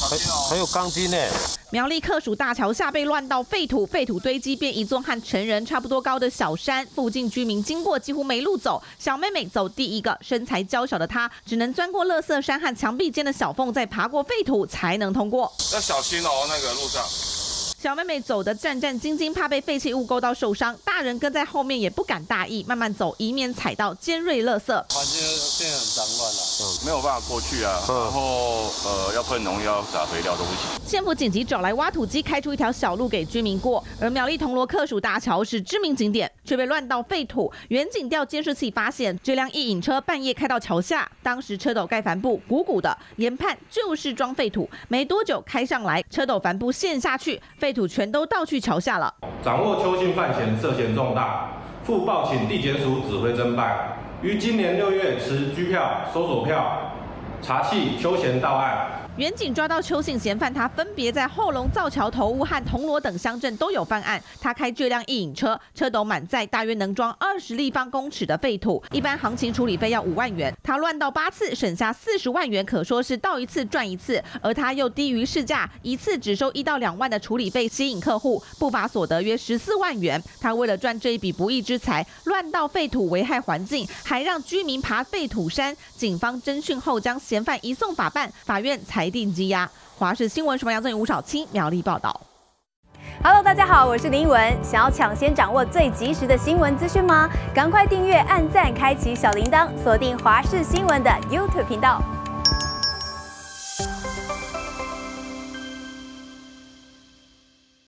还还有钢筋呢。苗栗客属大桥下被乱到废土，废土堆积变一座和成人差不多高的小山，附近居民经过几乎没路走。小妹妹走第一个，身材娇小的她只能钻过垃圾山和墙壁间的小缝，再爬过废土才能通过。要小心哦，那个路上。小妹妹走得战战兢兢，怕被废弃物勾到受伤。大人跟在后面也不敢大意，慢慢走，以免踩到尖锐垃圾。环境现在很脏乱了，嗯，没有办法过去啊。然后呃，要喷农药、撒肥料都不行。县府紧急找来挖土机，开出一条小路给居民过。而苗栗铜锣客属大桥是知名景点，却被乱倒废土。远景调监视器发现，这辆一引车半夜开到桥下，当时车斗盖帆布，鼓鼓的，研判就是装废土。没多久开上来，车斗帆布陷下去，废。土全都倒去桥下了。掌握邱姓犯嫌涉嫌重大，复报请地检署指挥侦办。于今年六月持拘票、搜索票，查缉邱贤到案。远警抓到邱姓嫌犯，他分别在后龙、造桥、头屋和铜锣等乡镇都有犯案。他开这辆一影车，车斗满载，大约能装二十立方公尺的废土，一般行情处理费要五万元。他乱倒八次，省下四十万元，可说是倒一次赚一次。而他又低于市价，一次只收一到两万的处理费，吸引客户，不法所得约十四万元。他为了赚这一笔不义之财，乱倒废土，危害环境，还让居民爬废土山。警方侦讯后，将嫌犯移送法办，法院裁。裁定积压。华视新闻什么杨振宇、吴少卿苗栗报道。Hello，大家好，我是林依文。想要抢先掌握最及时的新闻资讯吗？赶快订阅、按赞、开启小铃铛，锁定华视新闻的 YouTube 频道。